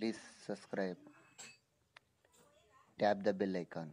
please subscribe. Tap the bell icon.